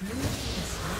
Blue team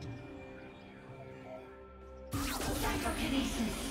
Thank you.